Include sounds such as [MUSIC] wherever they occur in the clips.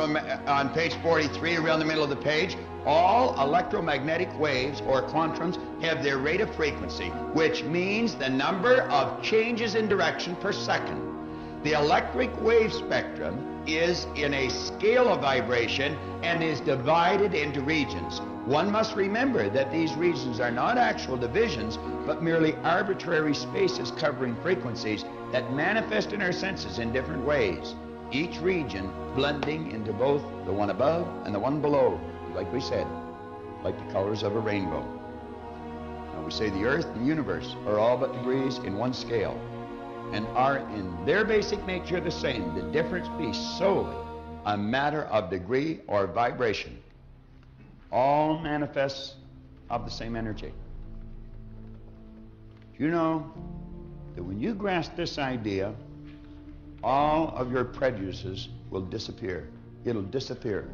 Um, on page 43, around the middle of the page, all electromagnetic waves or quantrons have their rate of frequency, which means the number of changes in direction per second. The electric wave spectrum is in a scale of vibration and is divided into regions. One must remember that these regions are not actual divisions, but merely arbitrary spaces covering frequencies that manifest in our senses in different ways each region blending into both the one above and the one below, like we said, like the colors of a rainbow. Now we say the earth and universe are all but degrees in one scale and are in their basic nature the same. The difference be solely a matter of degree or vibration. All manifests of the same energy. You know that when you grasp this idea, all of your prejudices will disappear. It'll disappear.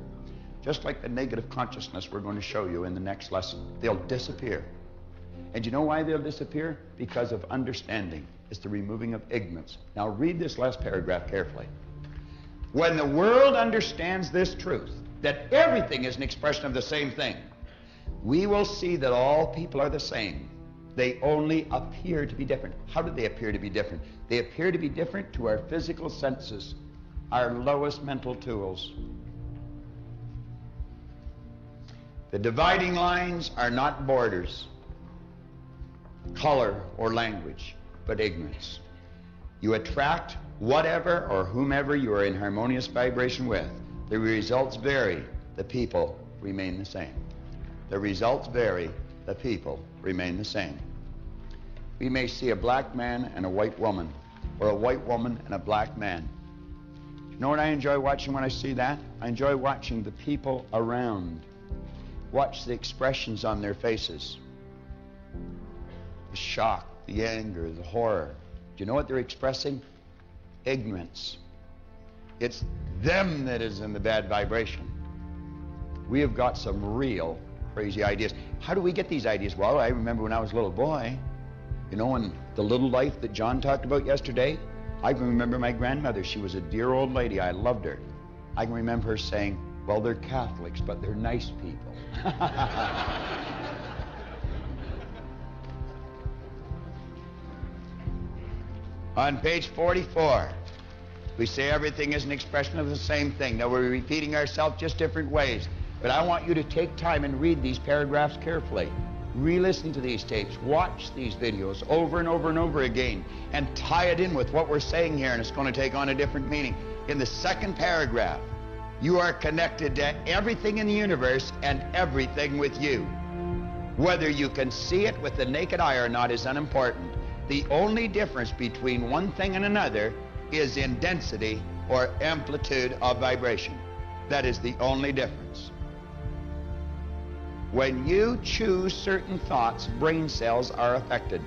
Just like the negative consciousness we're going to show you in the next lesson. They'll disappear. And you know why they'll disappear? Because of understanding. It's the removing of ignorance. Now read this last paragraph carefully. When the world understands this truth, that everything is an expression of the same thing, we will see that all people are the same they only appear to be different. How do they appear to be different? They appear to be different to our physical senses, our lowest mental tools. The dividing lines are not borders, color, or language, but ignorance. You attract whatever or whomever you are in harmonious vibration with. The results vary, the people remain the same. The results vary, the people remain the same. We may see a black man and a white woman, or a white woman and a black man. You know what I enjoy watching when I see that? I enjoy watching the people around. Watch the expressions on their faces. The shock, the anger, the horror. Do you know what they're expressing? Ignorance. It's them that is in the bad vibration. We have got some real crazy ideas. How do we get these ideas? Well, I remember when I was a little boy, you know, and the little life that John talked about yesterday, I can remember my grandmother. She was a dear old lady. I loved her. I can remember her saying, well, they're Catholics, but they're nice people. [LAUGHS] On page 44, we say everything is an expression of the same thing. Now, we're repeating ourselves just different ways. But I want you to take time and read these paragraphs carefully. Re-listen to these tapes. Watch these videos over and over and over again and tie it in with what we're saying here, and it's going to take on a different meaning. In the second paragraph, you are connected to everything in the universe and everything with you. Whether you can see it with the naked eye or not is unimportant. The only difference between one thing and another is in density or amplitude of vibration. That is the only difference. When you choose certain thoughts, brain cells are affected.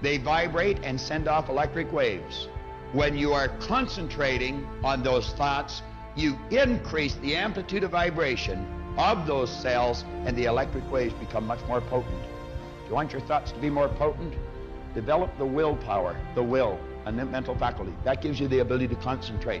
They vibrate and send off electric waves. When you are concentrating on those thoughts, you increase the amplitude of vibration of those cells and the electric waves become much more potent. Do you want your thoughts to be more potent? Develop the willpower, the will, and the mental faculty. That gives you the ability to concentrate.